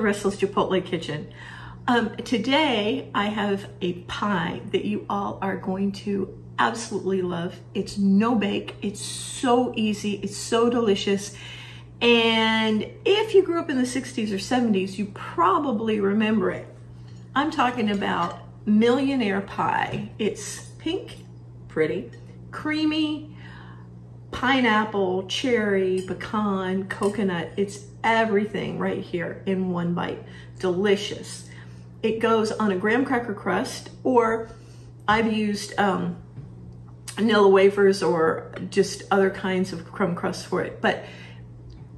Restless Chipotle Kitchen. Um, today I have a pie that you all are going to absolutely love. It's no bake, it's so easy, it's so delicious. And if you grew up in the 60s or 70s, you probably remember it. I'm talking about Millionaire Pie. It's pink, pretty, creamy, pineapple, cherry, pecan, coconut. It's everything right here in one bite. Delicious. It goes on a graham cracker crust or I've used um, vanilla wafers or just other kinds of crumb crusts for it. But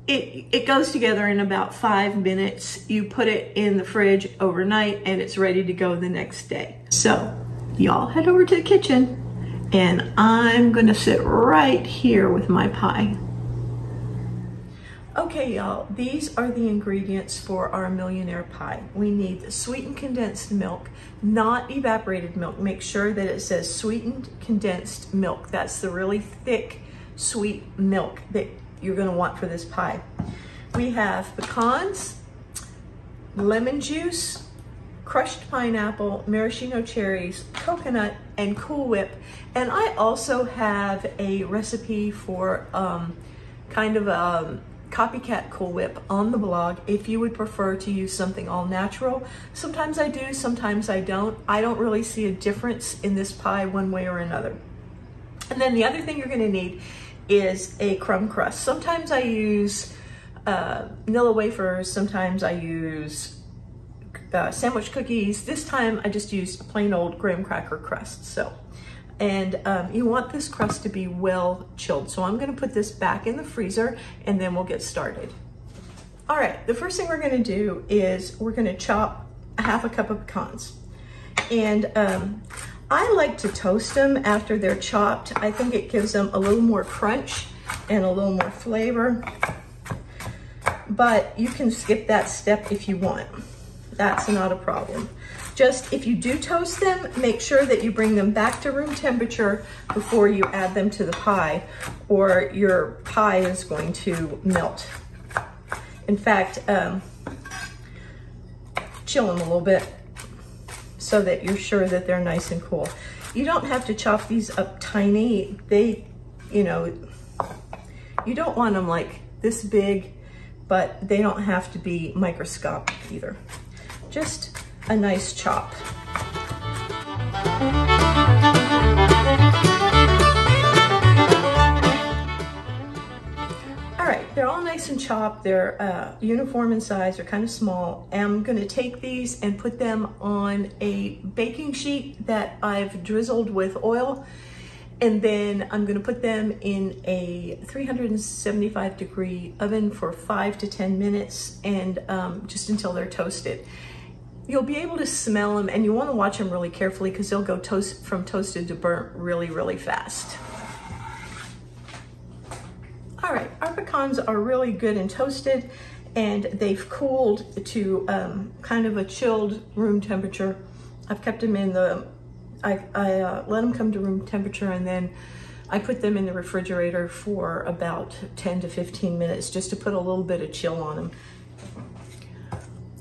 it, it goes together in about five minutes. You put it in the fridge overnight and it's ready to go the next day. So y'all head over to the kitchen and I'm gonna sit right here with my pie. Okay, y'all, these are the ingredients for our millionaire pie. We need sweetened condensed milk, not evaporated milk. Make sure that it says sweetened condensed milk. That's the really thick, sweet milk that you're gonna want for this pie. We have pecans, lemon juice, crushed pineapple, maraschino cherries, coconut, and Cool Whip. And I also have a recipe for um, kind of a copycat Cool Whip on the blog if you would prefer to use something all natural. Sometimes I do, sometimes I don't. I don't really see a difference in this pie one way or another. And then the other thing you're gonna need is a crumb crust. Sometimes I use uh, vanilla wafers, sometimes I use uh, sandwich cookies. This time I just used plain old graham cracker crust. So, and um, you want this crust to be well chilled. So I'm gonna put this back in the freezer and then we'll get started. All right, the first thing we're gonna do is we're gonna chop a half a cup of pecans. And um, I like to toast them after they're chopped. I think it gives them a little more crunch and a little more flavor. But you can skip that step if you want. That's not a problem. Just if you do toast them, make sure that you bring them back to room temperature before you add them to the pie or your pie is going to melt. In fact, um, chill them a little bit so that you're sure that they're nice and cool. You don't have to chop these up tiny. They, you know, you don't want them like this big, but they don't have to be microscopic either. Just a nice chop. All right, they're all nice and chopped. They're uh, uniform in size, they're kind of small. I'm gonna take these and put them on a baking sheet that I've drizzled with oil. And then I'm gonna put them in a 375 degree oven for five to 10 minutes and um, just until they're toasted you'll be able to smell them and you want to watch them really carefully because they'll go toast from toasted to burnt really, really fast. All right, our pecans are really good and toasted and they've cooled to um, kind of a chilled room temperature. I've kept them in the, I, I uh, let them come to room temperature and then I put them in the refrigerator for about 10 to 15 minutes just to put a little bit of chill on them.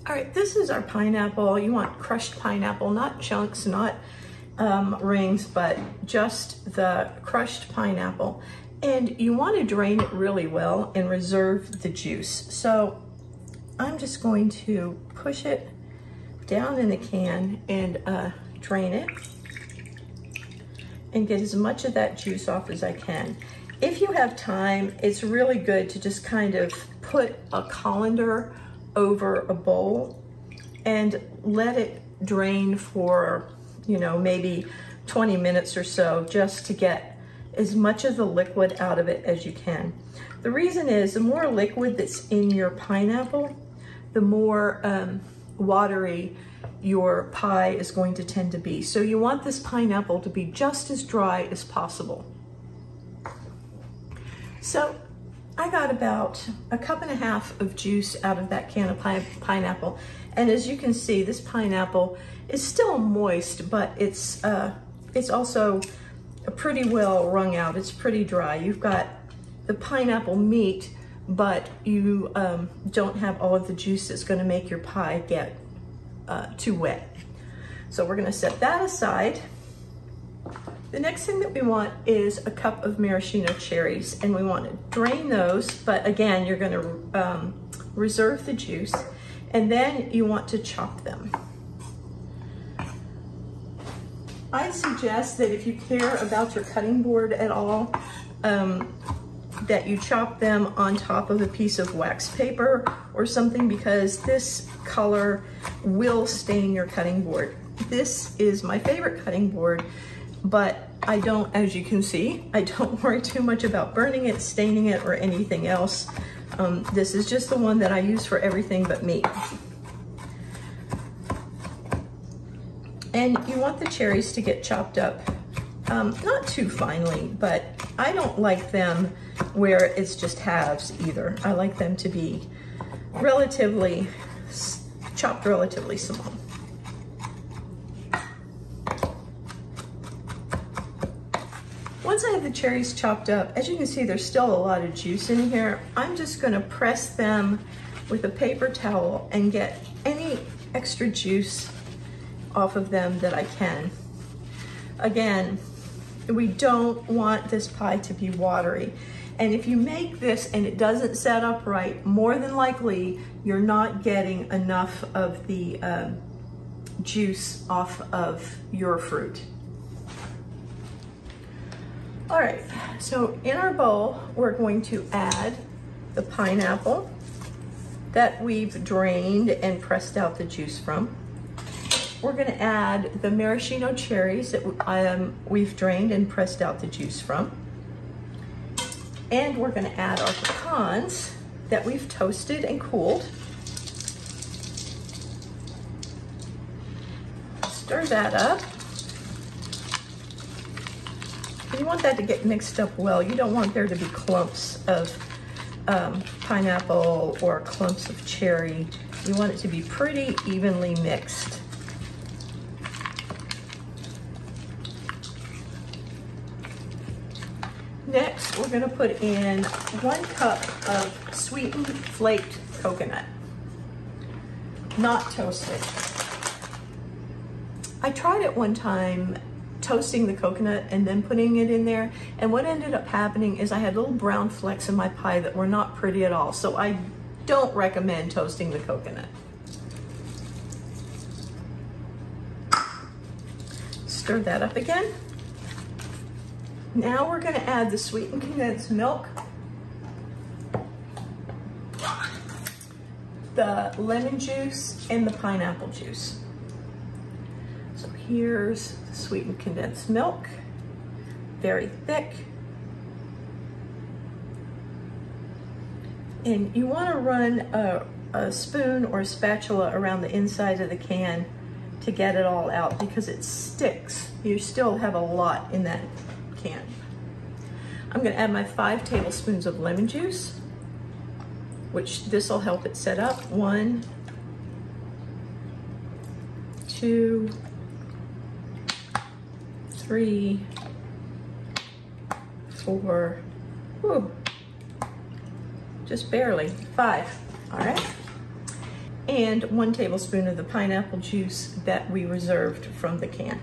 All right, this is our pineapple. You want crushed pineapple, not chunks, not um, rings, but just the crushed pineapple. And you want to drain it really well and reserve the juice. So I'm just going to push it down in the can and uh, drain it and get as much of that juice off as I can. If you have time, it's really good to just kind of put a colander over a bowl and let it drain for, you know, maybe 20 minutes or so just to get as much of the liquid out of it as you can. The reason is the more liquid that's in your pineapple, the more um, watery your pie is going to tend to be. So you want this pineapple to be just as dry as possible. So I got about a cup and a half of juice out of that can of pi pineapple. And as you can see, this pineapple is still moist, but it's, uh, it's also pretty well wrung out. It's pretty dry. You've got the pineapple meat, but you um, don't have all of the juice that's gonna make your pie get uh, too wet. So we're gonna set that aside. The next thing that we want is a cup of maraschino cherries and we want to drain those, but again, you're gonna um, reserve the juice and then you want to chop them. I suggest that if you care about your cutting board at all, um, that you chop them on top of a piece of wax paper or something because this color will stain your cutting board. This is my favorite cutting board, but I don't, as you can see, I don't worry too much about burning it, staining it, or anything else. Um, this is just the one that I use for everything but meat. And you want the cherries to get chopped up, um, not too finely, but I don't like them where it's just halves either. I like them to be relatively, chopped relatively small. Once I have the cherries chopped up, as you can see, there's still a lot of juice in here. I'm just gonna press them with a paper towel and get any extra juice off of them that I can. Again, we don't want this pie to be watery. And if you make this and it doesn't set up right, more than likely you're not getting enough of the um, juice off of your fruit. All right, so in our bowl, we're going to add the pineapple that we've drained and pressed out the juice from. We're gonna add the maraschino cherries that um, we've drained and pressed out the juice from. And we're gonna add our pecans that we've toasted and cooled. Stir that up. You want that to get mixed up well. You don't want there to be clumps of um, pineapple or clumps of cherry. You want it to be pretty evenly mixed. Next, we're gonna put in one cup of sweetened flaked coconut, not toasted. I tried it one time toasting the coconut and then putting it in there. And what ended up happening is I had little brown flecks in my pie that were not pretty at all. So I don't recommend toasting the coconut. Stir that up again. Now we're gonna add the sweetened condensed milk, the lemon juice, and the pineapple juice. Here's sweetened condensed milk, very thick. And you wanna run a, a spoon or a spatula around the inside of the can to get it all out because it sticks. You still have a lot in that can. I'm gonna add my five tablespoons of lemon juice, which this will help it set up. One, two, three, four, whew, just barely, five, all right? And one tablespoon of the pineapple juice that we reserved from the can.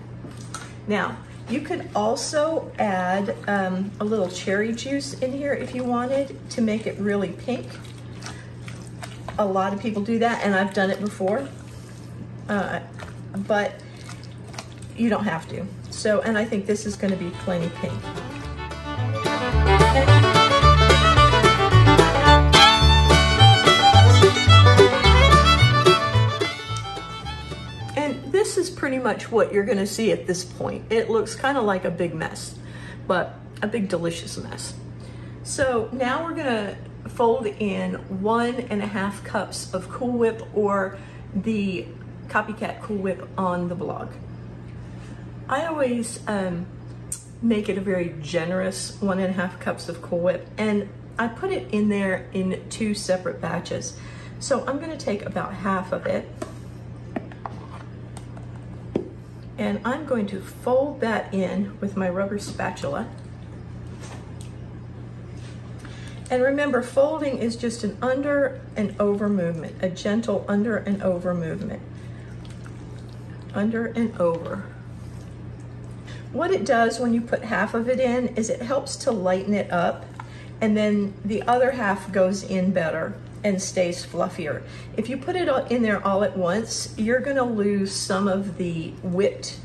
Now, you could also add um, a little cherry juice in here if you wanted to make it really pink. A lot of people do that and I've done it before, uh, but you don't have to. So, and I think this is gonna be plenty pink. And this is pretty much what you're gonna see at this point. It looks kind of like a big mess, but a big delicious mess. So now we're gonna fold in one and a half cups of Cool Whip or the Copycat Cool Whip on the blog. I always um, make it a very generous one and a half cups of Cool Whip and I put it in there in two separate batches. So I'm gonna take about half of it and I'm going to fold that in with my rubber spatula. And remember, folding is just an under and over movement, a gentle under and over movement. Under and over. What it does when you put half of it in is it helps to lighten it up and then the other half goes in better and stays fluffier. If you put it in there all at once, you're gonna lose some of the whipped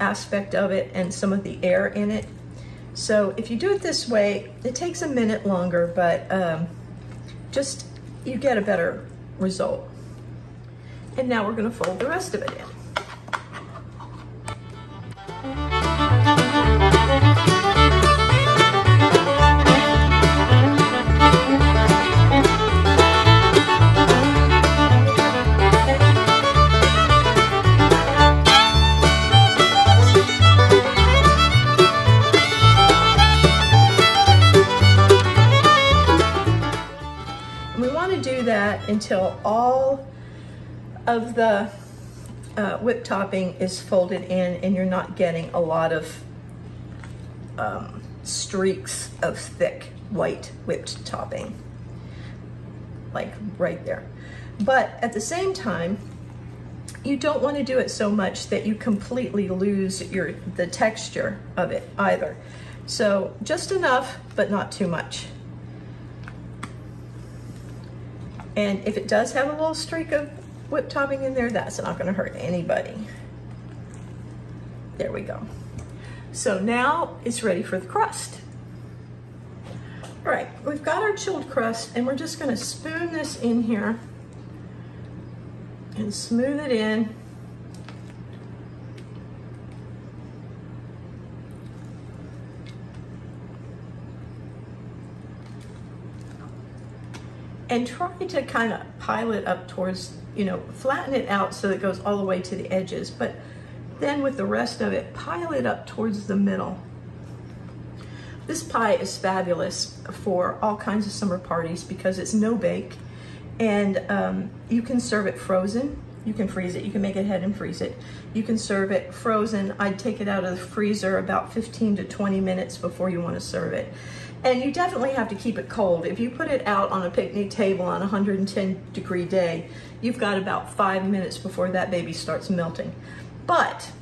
aspect of it and some of the air in it. So if you do it this way, it takes a minute longer, but um, just, you get a better result. And now we're gonna fold the rest of it in. Until all of the uh, whipped topping is folded in and you're not getting a lot of um, streaks of thick white whipped topping, like right there. But at the same time, you don't want to do it so much that you completely lose your the texture of it either. So just enough, but not too much. And if it does have a little streak of whipped topping in there, that's not gonna hurt anybody. There we go. So now it's ready for the crust. All right, we've got our chilled crust and we're just gonna spoon this in here and smooth it in. And try to kind of pile it up towards, you know, flatten it out so it goes all the way to the edges. But then with the rest of it, pile it up towards the middle. This pie is fabulous for all kinds of summer parties because it's no bake and um, you can serve it frozen. You can freeze it. You can make it ahead and freeze it. You can serve it frozen. I'd take it out of the freezer about 15 to 20 minutes before you want to serve it. And you definitely have to keep it cold. If you put it out on a picnic table on a 110 degree day, you've got about five minutes before that baby starts melting. But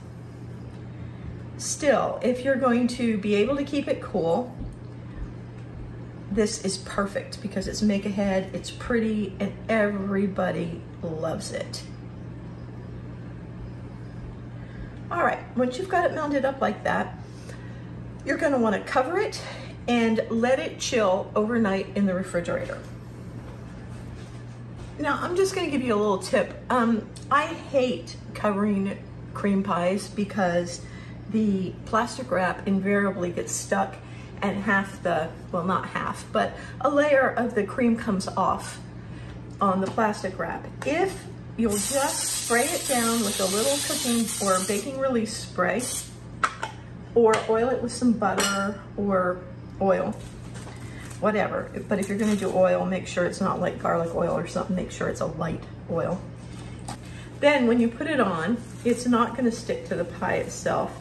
still, if you're going to be able to keep it cool, this is perfect because it's make ahead, it's pretty, and everybody loves it. All right, once you've got it mounted up like that, you're gonna wanna cover it and let it chill overnight in the refrigerator. Now, I'm just gonna give you a little tip. Um, I hate covering cream pies because the plastic wrap invariably gets stuck and half the, well not half, but a layer of the cream comes off on the plastic wrap. If you'll just spray it down with a little cooking or baking release spray or oil it with some butter or oil, whatever. But if you're gonna do oil, make sure it's not like garlic oil or something. Make sure it's a light oil. Then when you put it on, it's not gonna stick to the pie itself.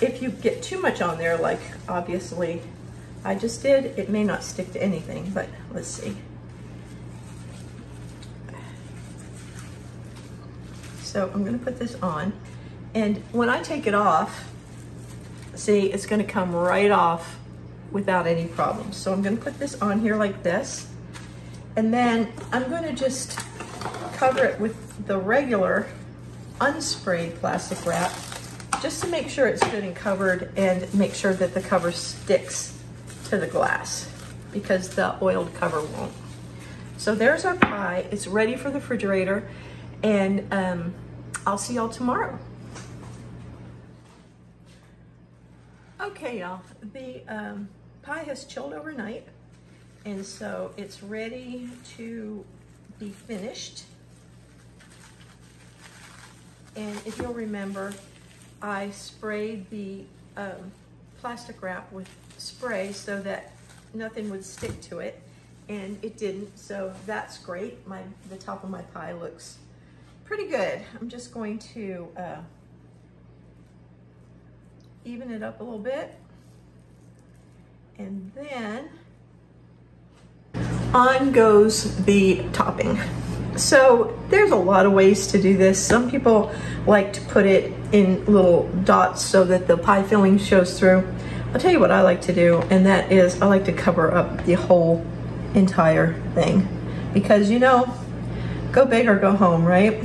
If you get too much on there, like obviously I just did, it may not stick to anything, but let's see. So I'm gonna put this on. And when I take it off, see, it's gonna come right off without any problems. So I'm gonna put this on here like this. And then I'm gonna just cover it with the regular unsprayed plastic wrap just to make sure it's good and covered and make sure that the cover sticks to the glass because the oiled cover won't. So there's our pie. It's ready for the refrigerator and um, I'll see y'all tomorrow. Okay, y'all. The um, pie has chilled overnight, and so it's ready to be finished. And if you'll remember, I sprayed the um, plastic wrap with spray so that nothing would stick to it, and it didn't, so that's great. My The top of my pie looks pretty good. I'm just going to uh, even it up a little bit. And then on goes the topping. So there's a lot of ways to do this. Some people like to put it in little dots so that the pie filling shows through. I'll tell you what I like to do, and that is I like to cover up the whole entire thing. Because you know, go big or go home, right?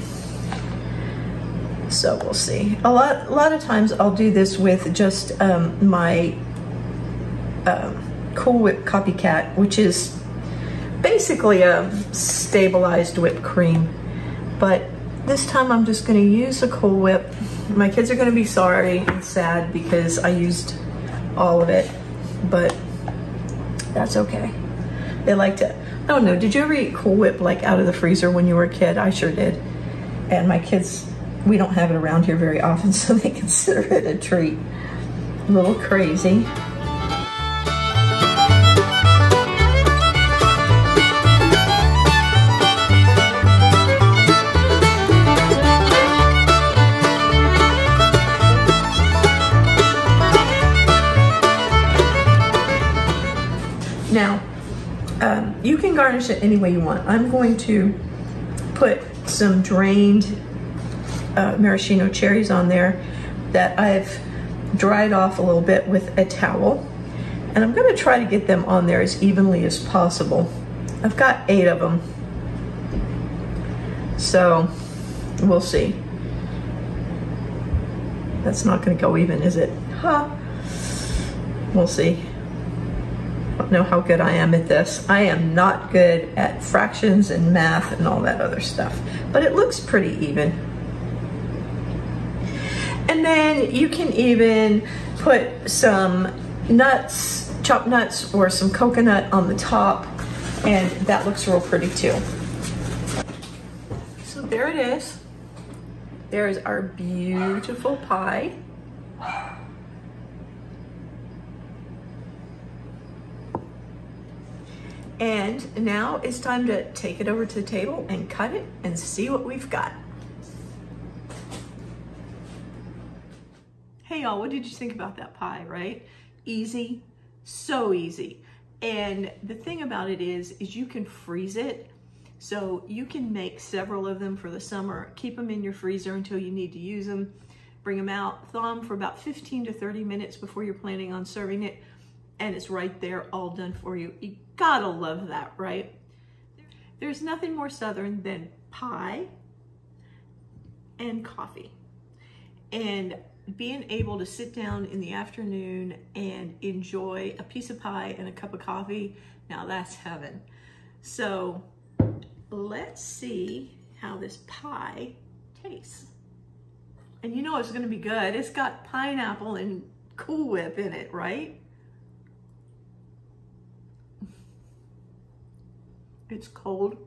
So we'll see. A lot, a lot of times I'll do this with just um, my um, Cool Whip Copycat, which is basically a stabilized whipped cream. But this time I'm just gonna use a Cool Whip. My kids are gonna be sorry and sad because I used all of it, but that's okay. They liked it. I don't know, did you ever eat Cool Whip like out of the freezer when you were a kid? I sure did. And my kids, we don't have it around here very often, so they consider it a treat. A little crazy. Now, um, you can garnish it any way you want. I'm going to put some drained uh, maraschino cherries on there that I've dried off a little bit with a towel. And I'm gonna try to get them on there as evenly as possible. I've got eight of them. So we'll see. That's not gonna go even, is it? Huh. We'll see I don't know how good I am at this. I am not good at fractions and math and all that other stuff, but it looks pretty even. And then you can even put some nuts, chopped nuts or some coconut on the top and that looks real pretty too. So there it is. There's our beautiful pie. And now it's time to take it over to the table and cut it and see what we've got. Hey y'all, what did you think about that pie, right? Easy, so easy. And the thing about it is, is you can freeze it. So you can make several of them for the summer, keep them in your freezer until you need to use them, bring them out, thaw them for about 15 to 30 minutes before you're planning on serving it and it's right there all done for you. You gotta love that, right? There's nothing more Southern than pie and coffee. And being able to sit down in the afternoon and enjoy a piece of pie and a cup of coffee, now that's heaven. So let's see how this pie tastes. And you know it's gonna be good. It's got pineapple and Cool Whip in it, right? It's cold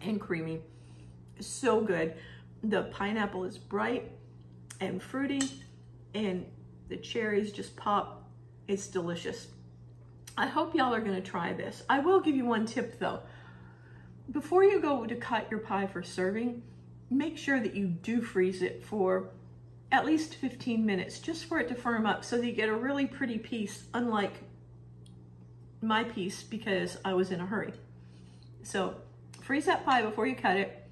and creamy. So good. The pineapple is bright and fruity and the cherries just pop. It's delicious. I hope y'all are gonna try this. I will give you one tip though. Before you go to cut your pie for serving, make sure that you do freeze it for at least 15 minutes just for it to firm up so that you get a really pretty piece, unlike my piece because I was in a hurry. So freeze that pie before you cut it.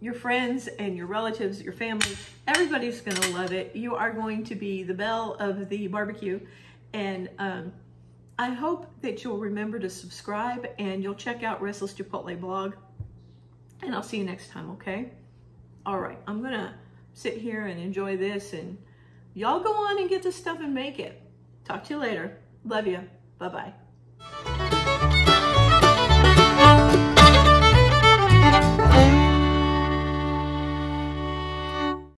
Your friends and your relatives, your family, everybody's gonna love it. You are going to be the belle of the barbecue. And um, I hope that you'll remember to subscribe and you'll check out Restless Chipotle blog. And I'll see you next time, okay? All right, I'm gonna sit here and enjoy this and y'all go on and get this stuff and make it. Talk to you later. Love you. Bye-bye.